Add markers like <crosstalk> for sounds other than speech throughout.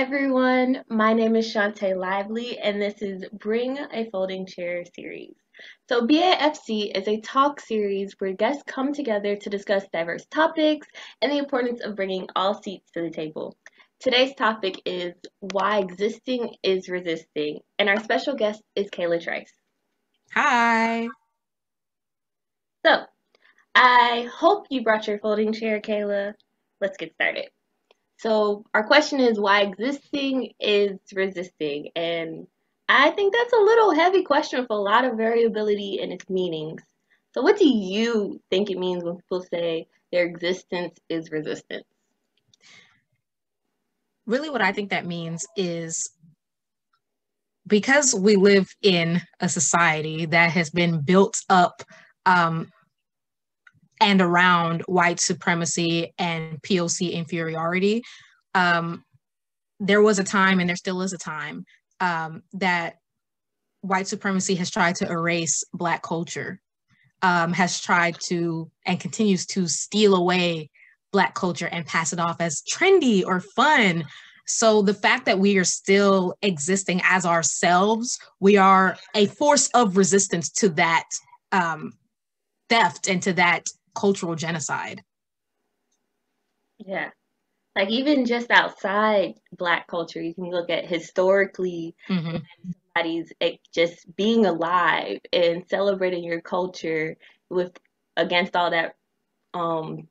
Hi everyone, my name is Shantae Lively and this is Bring a Folding Chair series. So BAFC is a talk series where guests come together to discuss diverse topics and the importance of bringing all seats to the table. Today's topic is why existing is resisting and our special guest is Kailah Trice. Hi. So, I hope you brought your folding chair, Kayla. Let's get started. So our question is why existing is resisting. And I think that's a little heavy question for a lot of variability in its meanings. So what do you think it means when people say their existence is resistance? Really what I think that means is because we live in a society that has been built up um, and around white supremacy and POC inferiority, um, there was a time, and there still is a time, um, that white supremacy has tried to erase Black culture, um, has tried to and continues to steal away Black culture and pass it off as trendy or fun. So the fact that we are still existing as ourselves, we are a force of resistance to that um, theft and to that cultural genocide. Yeah. Like even just outside black culture, you can look at historically mm-hmm. somebody's just being alive and celebrating your culture with against all that um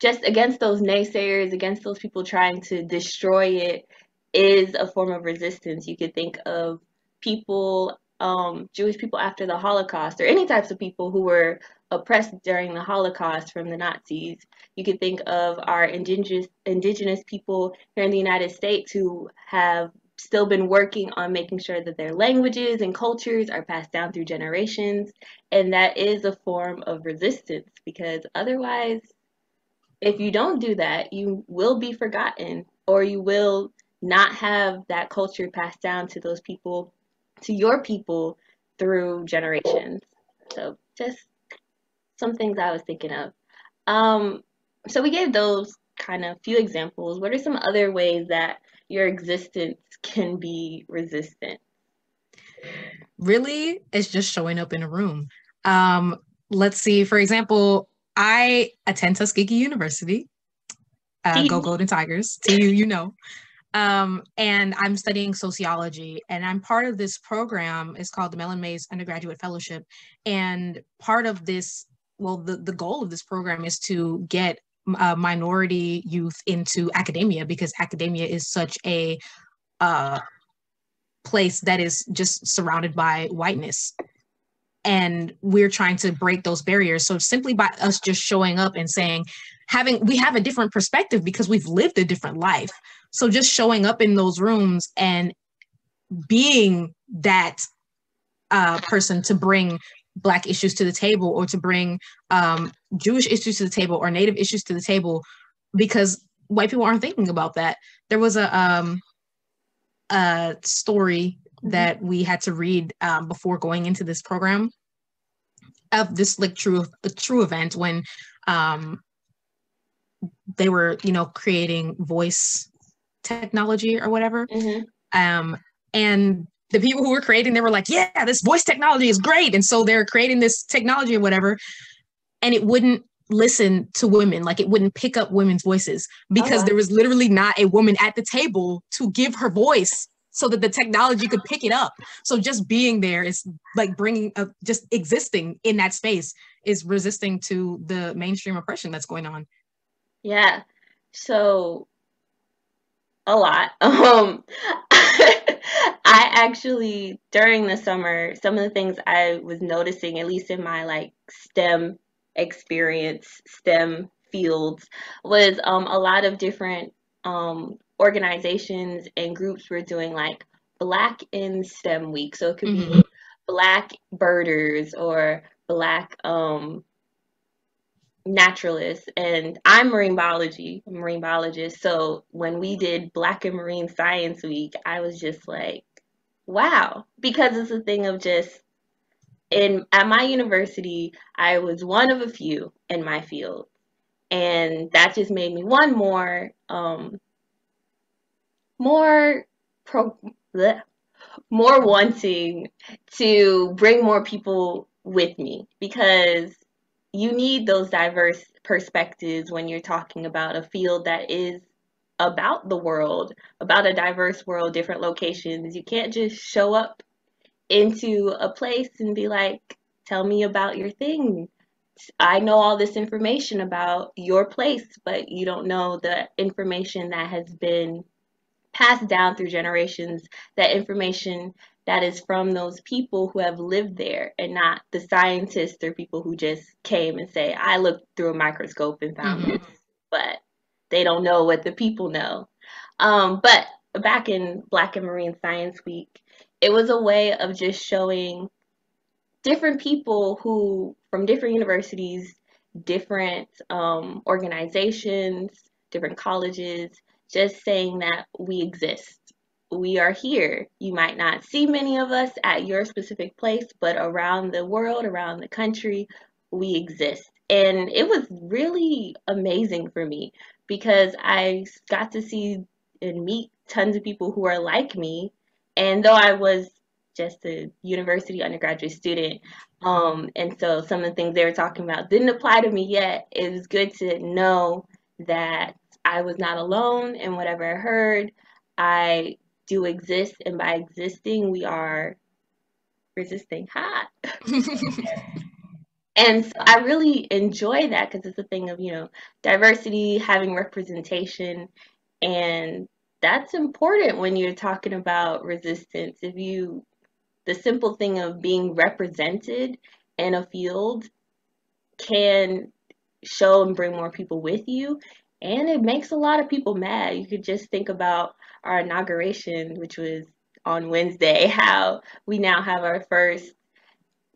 just against those naysayers, against those people trying to destroy it is a form of resistance. You could think of people um, Jewish people after the Holocaust, or any types of people who were oppressed during the Holocaust from the Nazis. You could think of our indigenous indigenous people here in the United States who have still been working on making sure that their languages and cultures are passed down through generations, and that is a form of resistance because otherwise, if you don't do that, you will be forgotten or you will not have that culture passed down to those people to your people through generations. So just some things I was thinking of. Um, so we gave those kind of few examples. What are some other ways that your existence can be resistant? Really, it's just showing up in a room. Um, let's see, for example, I attend Tuskegee University. Uh, go Golden Tigers. To you, you know um, and I'm studying sociology, and I'm part of this program. It's called the Mellon Mays Undergraduate Fellowship, and part of this, well, the the goal of this program is to get uh, minority youth into academia because academia is such a uh, place that is just surrounded by whiteness. And we're trying to break those barriers. So simply by us just showing up and saying having we have a different perspective because we've lived a different life. So just showing up in those rooms and being that uh, person to bring black issues to the table or to bring um, jewish issues to the table or native issues to the table because white people aren't thinking about that there was a um, a story mm-hmm. that we had to read um, before going into this program of this like true a true event when um, they were you know creating voice technology or whatever. Mm-hmm. Um, and the people who were creating, they were like, yeah, this voice technology is great. And so they're creating this technology or whatever. And it wouldn't listen to women, like it wouldn't pick up women's voices because oh, there was literally not a woman at the table to give her voice so that the technology could pick it up. So just being there is like bringing up, just existing in that space is resisting to the mainstream oppression that's going on. Yeah. So a lot. <laughs> Um, I actually during the summer, some of the things I was noticing, at least in my like STEM experience, STEM fields, was um, a lot of different um, organizations and groups were doing like Black in STEM week. So it could mm-hmm. be Black birders or Black um, naturalist and I'm marine biology, marine biologist. So when we did Black in Marine Science Week, I was just like, wow, because it's a thing of just in at my university, I was one of a few in my field. And that just made me one more um more pro bleh, more wanting to bring more people with me because you need those diverse perspectives when you're talking about a field that is about the world, about a diverse world, different locations. You can't just show up into a place and be like, tell me about your thing. I know all this information about your place, but you don't know the information that has been passed down through generations, that information that is from those people who have lived there and not the scientists or people who just came and say, I looked through a microscope and found mm-hmm. this, but they don't know what the people know. Um, but back in Black in Marine Science Week, it was a way of just showing different people who, from different universities, different um, organizations, different colleges, just saying that we exist. We are here. You might not see many of us at your specific place, but around the world, around the country, we exist. And it was really amazing for me because I got to see and meet tons of people who are like me. And though I was just a university undergraduate student, um, and so some of the things they were talking about didn't apply to me yet, it was good to know that I was not alone and whatever I heard. I do exist, and by existing, we are resisting hot. <laughs> and so I really enjoy that because it's a thing of, you know, diversity, having representation, and that's important when you're talking about resistance. If you, the simple thing of being represented in a field can show and bring more people with you and it makes a lot of people mad. You could just think about our inauguration, which was on Wednesday, <laughs> how we now have our first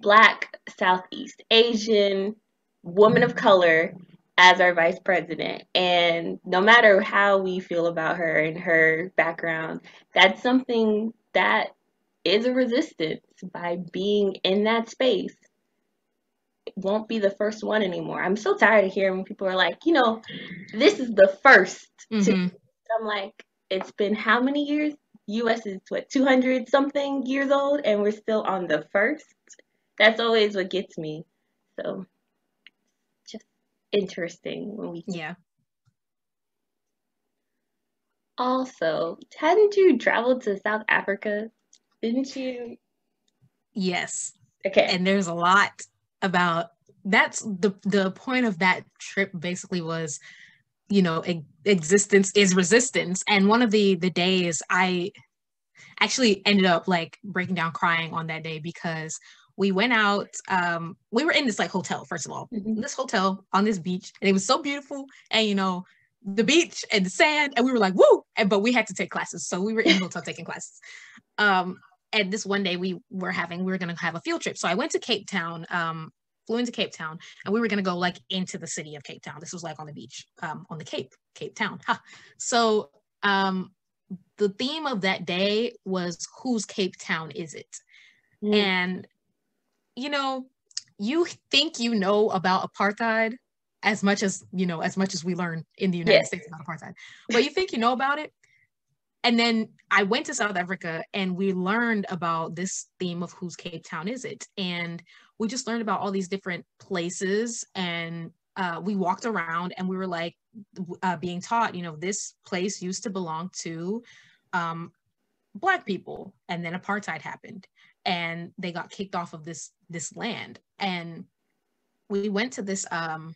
Black Southeast Asian woman of color as our vice president. And no matter how we feel about her and her background, that's something that is a resistance by being in that space It won't be the first one anymore. I'm so tired of hearing when people are like, you know, this is the 1st mm-hmm. I'm like, it's been how many years? US is what 200 something years old and we're still on the first. That's always what gets me. So just interesting when we Yeah. Also, hadn't you traveled to South Africa? Didn't you? Yes. Okay. And there's a lot about that's the the point of that trip basically was you know e- existence is resistance. And one of the the days i actually ended up like breaking down crying on that day because we went out um we were in this like hotel first of all. Mm-hmm. this hotel on this beach and it was so beautiful and you know the beach and the sand and we were like woo! And but we had to take classes so we were in the hotel <laughs> taking classes. Um and this one day we were having we were going to have a field trip. So i went to cape town um flew into cape town and we were going to go like into the city of cape town this was like on the beach um on the cape cape town huh. so um the theme of that day was whose cape town is it mm. and you know you think you know about apartheid as much as you know as much as we learn in the united yes. states about apartheid but you think you know about it and then I went to South Africa and we learned about this theme of whose Cape Town is it? And we just learned about all these different places and uh, we walked around and we were like uh, being taught, you know, this place used to belong to um, black people and then apartheid happened and they got kicked off of this this land and we went to this um,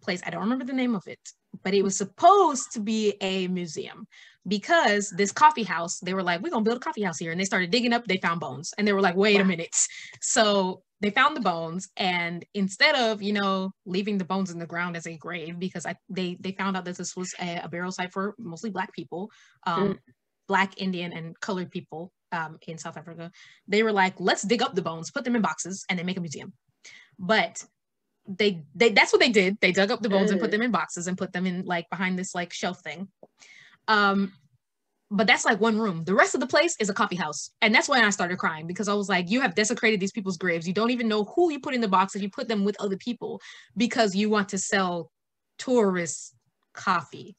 place. I don't remember the name of it, but it was supposed to be a museum because this coffee house, they were like, we're gonna build a coffee house here. And they started digging up, they found bones. And they were like, wait wow. a minute. So they found the bones and instead of you know leaving the bones in the ground as a grave because I, they they found out that this was a, a burial site for mostly black people um, mm. black indian and colored people um, in south africa they were like let's dig up the bones put them in boxes and then make a museum but they they that's what they did. They dug up the bones and put them in boxes and put them in like behind this like shelf thing. Um, but that's like one room. The rest of the place is a coffee house. And that's when I started crying because I was like, you have desecrated these people's graves. You don't even know who you put in the boxes. You put them with other people because you want to sell tourists coffee.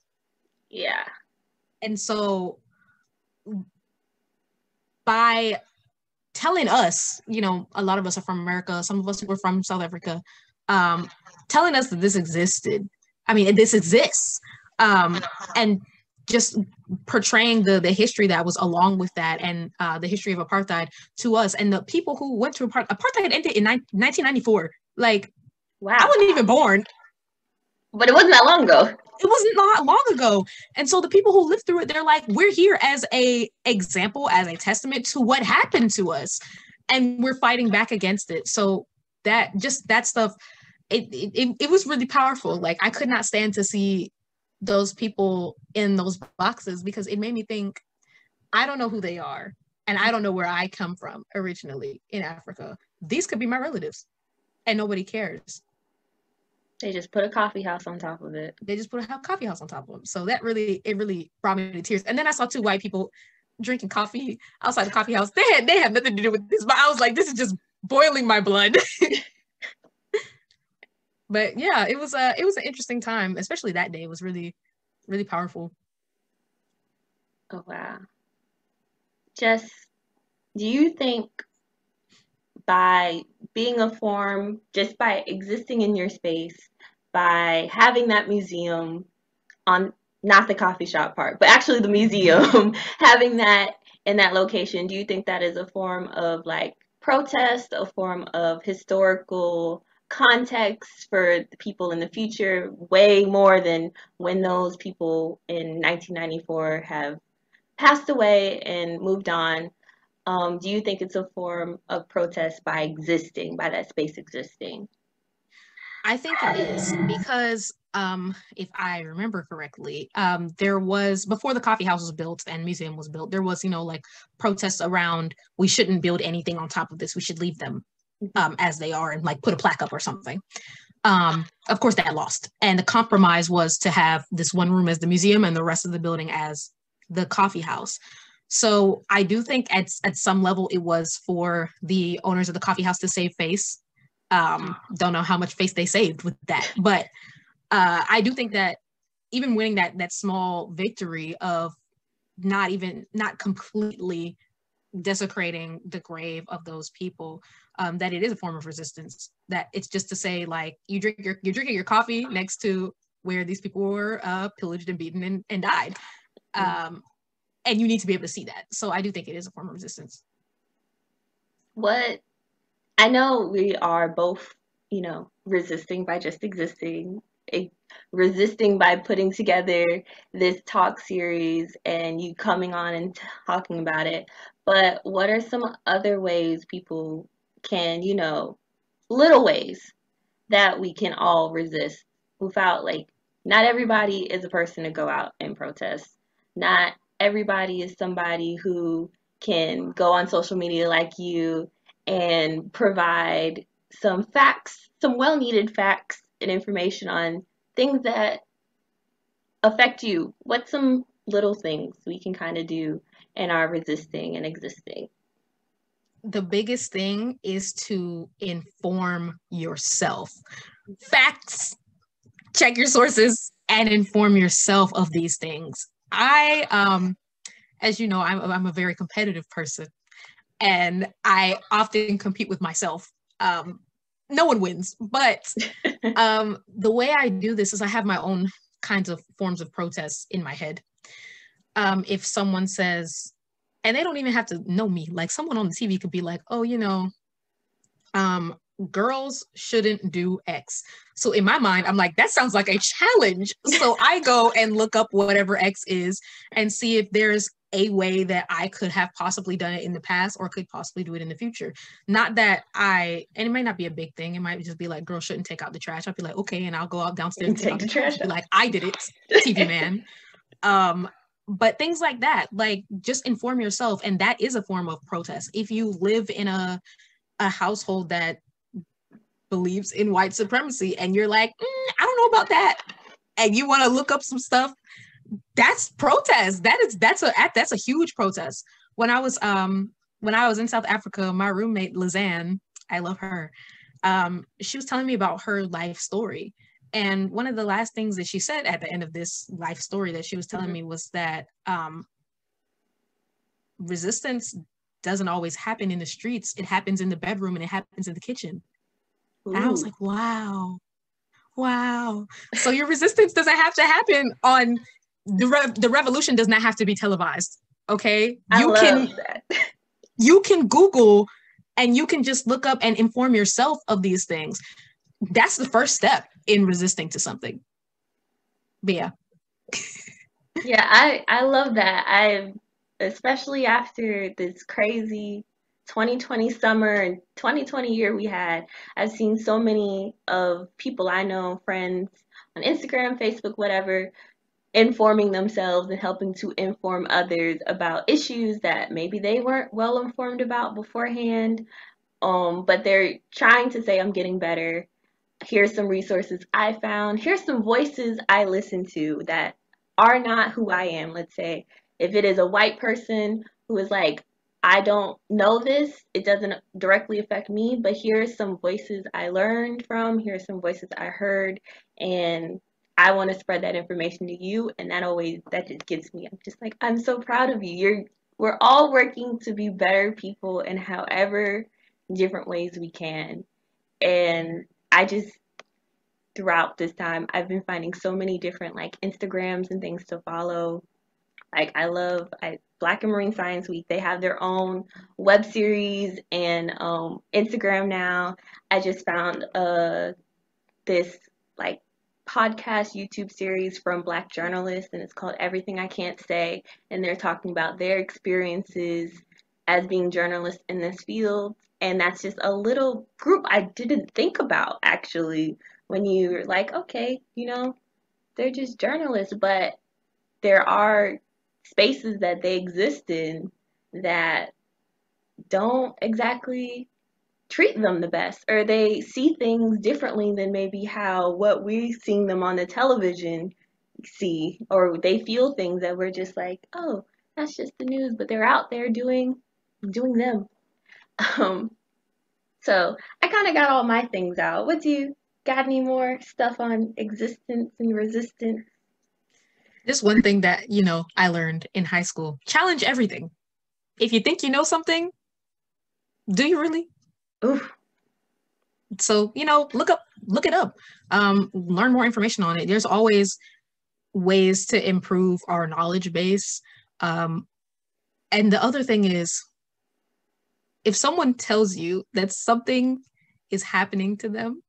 Yeah. and so by telling us, you know, a lot of us are from America, some of us were from South Africa, um, telling us that this existed. I mean, this exists. Um, and just portraying the the history that was along with that and uh, the history of apartheid to us and the people who went to apartheid. Apartheid ended in ni- 1994. Like, wow, I wasn't even born. But it wasn't that long ago. It wasn't not long ago. And so the people who lived through it, they're like, we're here as a example, as a testament to what happened to us. And we're fighting back against it. So that just that stuff, it, it, it was really powerful. Like I could not stand to see those people in those boxes because it made me think, I don't know who they are. And I don't know where I come from originally in Africa. These could be my relatives and nobody cares. They just put a coffee house on top of it. They just put a coffee house on top of them. So that really, it really brought me to tears. And then I saw two white people drinking coffee outside the coffee house. They had they had nothing to do with this, but I was like, this is just boiling my blood. <laughs> but yeah, it was a it was an interesting time, especially that day. It was really, really powerful. Oh wow. Just do you think by being a form, just by existing in your space, by having that museum on not the coffee shop part, but actually the museum, <laughs> having that in that location, do you think that is a form of like protest, a form of historical context for the people in the future, way more than when those people in 1994 have passed away and moved on? Um, do you think it's a form of protest by existing, by that space existing? I think it is because um, if I remember correctly, um, there was before the coffee house was built and museum was built, there was you know like protests around we shouldn't build anything on top of this. We should leave them. Um, as they are and like put a plaque up or something. Um, of course, that lost, and the compromise was to have this one room as the museum and the rest of the building as the coffee house. So I do think at at some level it was for the owners of the coffee house to save face um, don't know how much face they saved with that, but uh, I do think that even winning that that small victory of not even not completely desecrating the grave of those people um, that it is a form of resistance that it's just to say like you drink your you're drinking your coffee next to where these people were uh, pillaged and beaten and, and died. Um, and you need to be able to see that. So i do think it is a form of resistance. What I know we are both, you know, resisting by just existing, resisting by putting together this talk series and you coming on and talking about it. But what are some other ways people can, you know, little ways that we can all resist without like not everybody is a person to go out and protest. Not everybody is somebody who can go on social media like you and provide some facts, some well needed facts and information on things that affect you. What's some little things we can kind of do in our resisting and existing? The biggest thing is to inform yourself. Facts, check your sources, and inform yourself of these things. I, um, as you know, I'm, I'm a very competitive person and I often compete with myself. Um, no one wins, but <laughs> um, the way I do this is I have my own kinds of forms of protest in my head. Um, if someone says, and they don't even have to know me, like someone on the TV could be like, oh, you know, um, girls shouldn't do X. So in my mind, I'm like, that sounds like a challenge. So I go and look up whatever X is and see if there's a way that I could have possibly done it in the past or could possibly do it in the future. Not that I, and it might not be a big thing. It might just be like, girls shouldn't take out the trash. I'll be like, okay, and I'll go out downstairs and take, the trash. trash. like, I did it, TV <laughs> man. Um, but things like that, like just inform yourself, and that is a form of protest. If you live in a a household that believes in white supremacy, and you're like, mm, I don't know about that, and you want to look up some stuff that's protest. That is that's a that's a huge protest. When I was um when I was in South Africa, my roommate Lizanne, I love her. Um, she was telling me about her life story, And one of the last things that she said at the end of this life story that she was telling mm-hmm. me was that um, resistance doesn't always happen in the streets. It happens in the bedroom and it happens in the kitchen. Ooh. And I was like, wow, wow. So your resistance doesn't have to happen on the re- the revolution does not have to be televised. Okay, you can <laughs> you can Google and you can just look up and inform yourself of these things. That's the first step in resisting to something. But yeah. yeah, I I love that. I especially after this crazy 2020 summer and 2020 year we had, I've seen so many of people I know, friends on Instagram, Facebook, whatever, informing themselves and helping to inform others about issues that maybe they weren't well informed about beforehand. Um, but they're trying to say, I'm getting better. Here's some resources I found. Here's some voices I listen to that are not who I am, let's say. If it is a white person who is like, I don't know this, it doesn't directly affect me, but here's some voices I learned from, here's some voices I heard, and I want to spread that information to you, and that always that just gets me. I'm just like I'm so proud of you. You're we're all working to be better people in however different ways we can, and I just throughout this time I've been finding so many different like Instagrams and things to follow. Like I love I, Black in Marine Science Week. They have their own web series and um, Instagram now. I just found uh this like podcast YouTube series from Black journalists, and it's called Everything I Can't Say. And they're talking about their experiences as being journalists in this field. And that's just a little group I didn't think about actually when you're like, okay, you know, they're just journalists, but there are spaces that they exist in that don't exactly treat them the best or they see things differently than maybe how what we're seeing them on the television see or they feel things that we're just like oh that's just the news but they're out there doing doing them. Um so i kind of got all my things out. What do you got any more stuff on existence and resistance just one thing that you know i learned in high school challenge everything if you think you know something do you really Oof. So, you know, look up, look it up, um, learn more information on it. There's always ways to improve our knowledge base. Um, and the other thing is, if someone tells you that something is happening to them,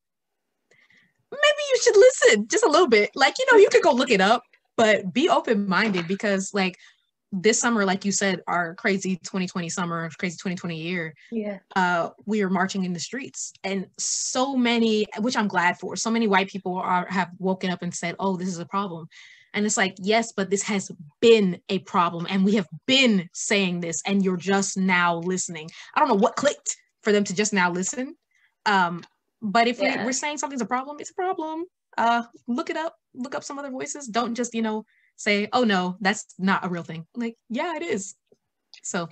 maybe you should listen just a little bit. Like, you know, you could go look it up, but be open minded because, like, this summer, like you said, our crazy 2020 summer, crazy 2020 year, yeah, uh, we are marching in the streets, and so many, which I'm glad for, so many white people are have woken up and said, "Oh, this is a problem," and it's like, yes, but this has been a problem, and we have been saying this, and you're just now listening. I don't know what clicked for them to just now listen, um, but if yeah. we, we're saying something's a problem, it's a problem. Uh, look it up, look up some other voices. Don't just you know say, oh no, that's not a real thing. Like, yeah, it is. So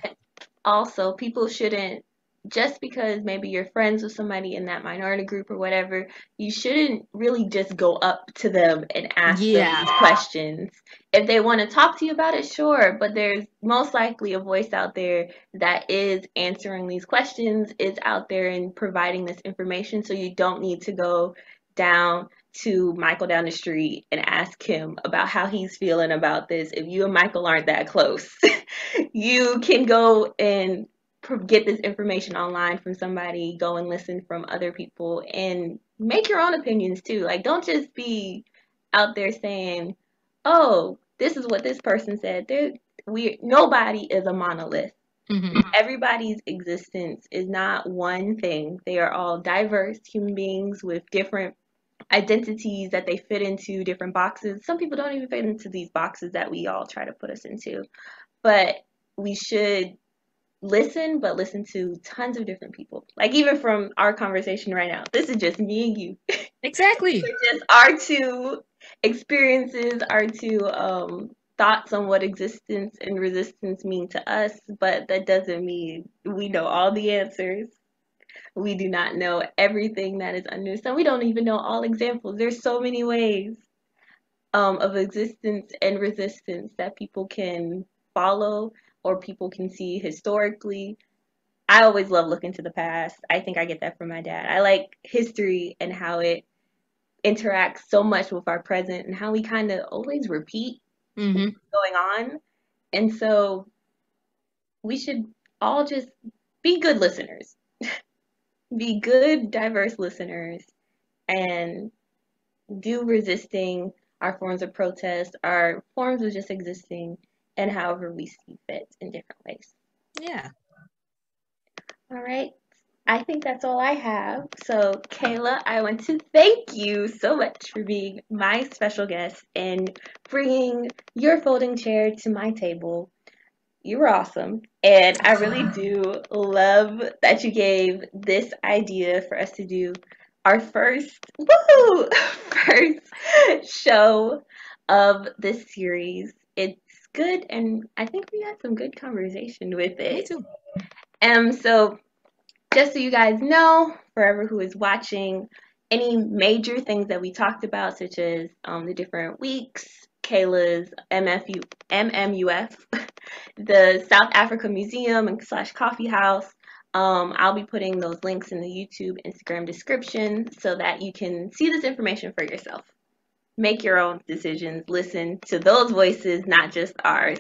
also people shouldn't just because maybe you're friends with somebody in that minority group or whatever, you shouldn't really just go up to them and ask yeah. them these questions. If they want to talk to you about it, sure, but there's most likely a voice out there that is answering these questions, is out there and providing this information, so you don't need to go down to Michael down the street and ask him about how he's feeling about this. If you and Michael aren't that close, <laughs> you can go and get this information online from somebody, go and listen from other people and make your own opinions too. Like don't just be out there saying, "Oh, this is what this person said." There we nobody is a monolith. Mm-hmm. Everybody's existence is not one thing. They are all diverse human beings with different identities that they fit into different boxes. Some people don't even fit into these boxes that we all try to put us into. But we should listen, but listen to tons of different people. Like even from our conversation right now, this is just me and you. <laughs> Exactly. just our two experiences, our two um, thoughts on what existence and resistance mean to us, but that doesn't mean we know all the answers. We do not know everything that is under the sun. We don't even know all examples. There's so many ways um, of existence and resistance that people can follow or people can see historically. I always love looking to the past. I think I get that from my dad. I like history and how it interacts so much with our present and how we kind of always repeat mm-hmm. going on. And so we should all just be good listeners, be good, diverse listeners, and do resisting our forms of protest, our forms of just existing, and however we see fit in different ways. Yeah. All right. I think that's all I have. So, Kailah, I want to thank you so much for being my special guest and bringing your folding chair to my table. You were awesome. And I really do love that you gave this idea for us to do our first woo, <laughs> first show of this series. It's good and I think we had some good conversation with it. Me too. Um so just so you guys know, forever who is watching, any major things that we talked about, such as um, the different weeks, Kailah's MFU, MMUF, <laughs> the South Africa Museum and slash coffee house. Um, I'll be putting those links in the YouTube, Instagram description so that you can see this information for yourself. Make your own decisions. Listen to those voices, not just ours.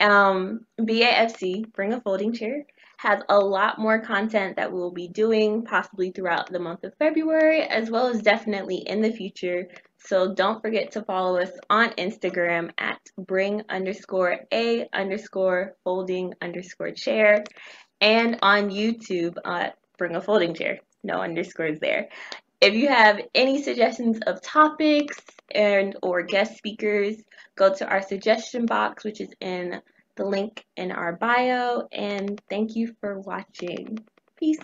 Um, BAFC, bring a folding chair has a lot more content that we'll be doing possibly throughout the month of February as well as definitely in the future. So don't forget to follow us on Instagram at bring underscore a underscore folding underscore chair and on YouTube at bring a folding chair. No underscores there. If you have any suggestions of topics and or guest speakers, go to our suggestion box, which is in the link in our bio. And thank you for watching. Peace.